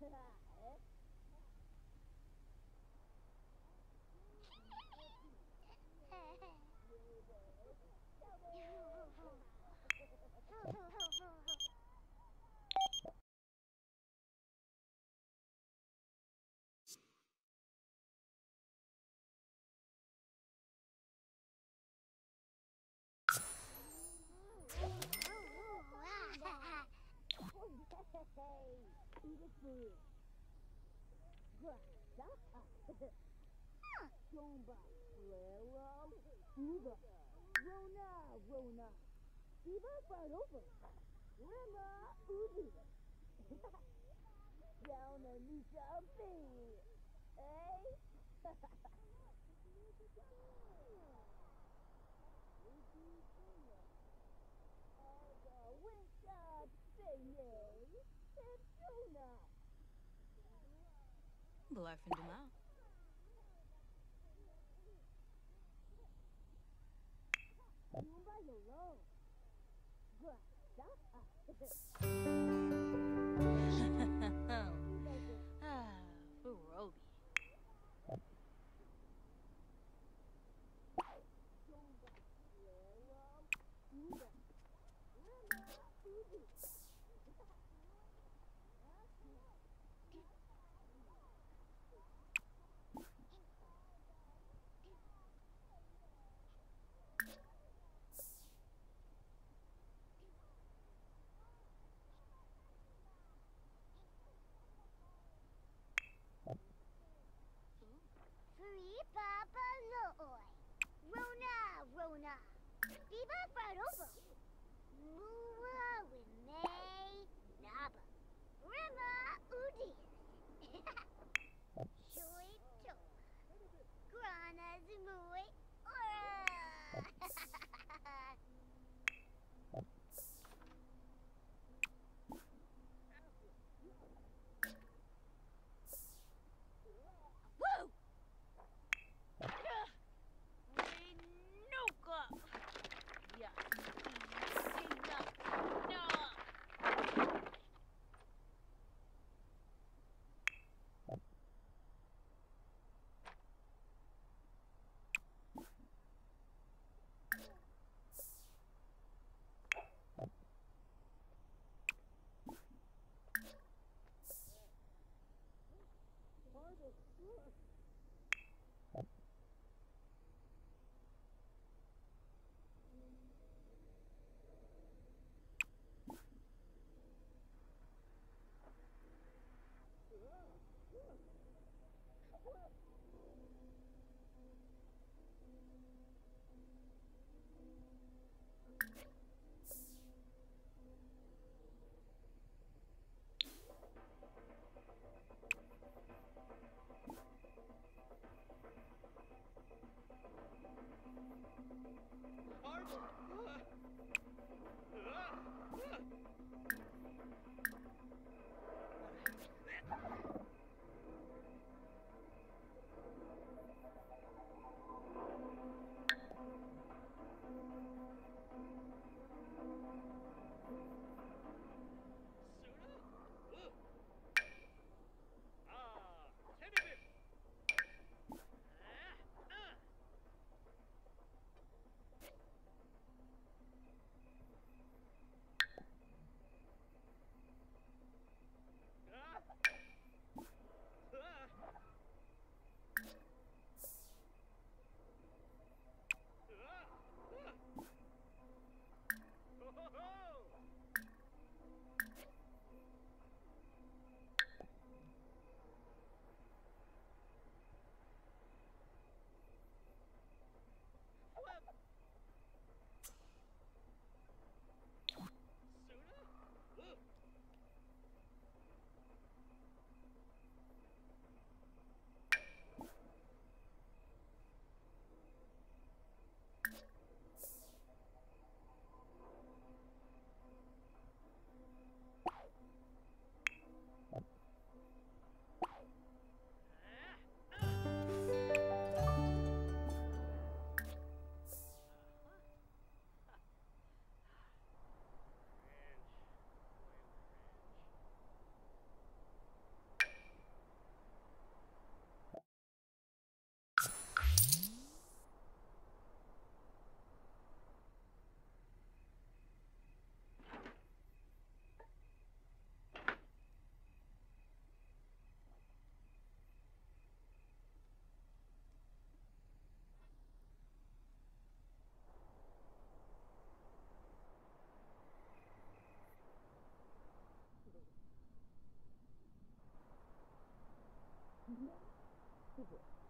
Ha Rema, Udi. Down eh? Blarfing them out. Jumba, Yolo. ah, Papa Loy. Rona, Rona. Viva Farobo. Mua Wime Naba. Rima Udi. Shoy Chok. Grana Zumui. Ooh. Ah.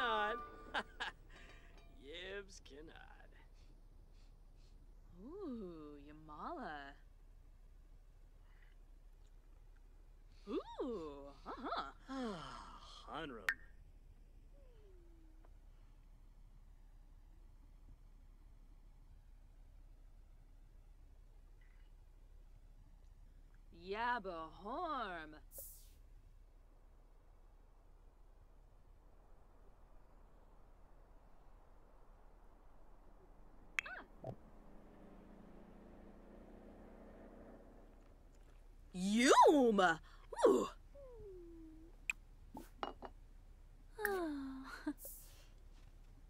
Kennard. Yibs Kennard. Ooh, Yamala. Ooh, uh-huh. Hanrum. Yabahorm. Yum! Ooh.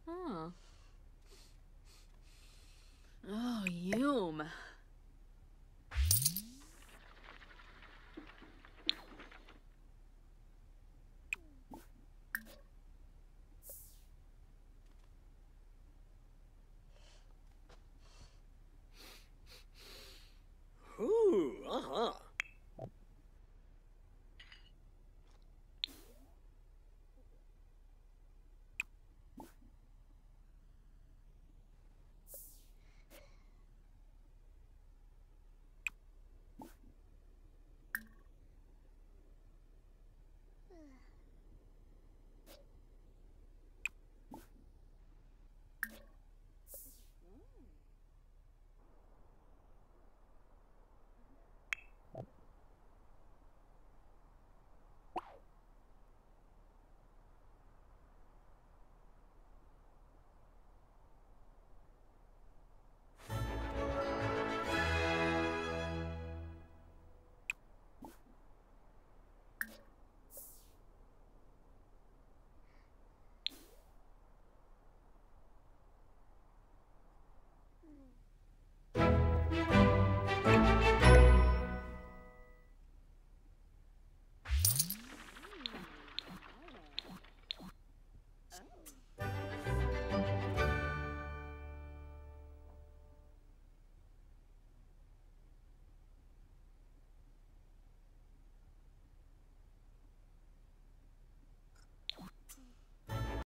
Oh. Oh, Yum.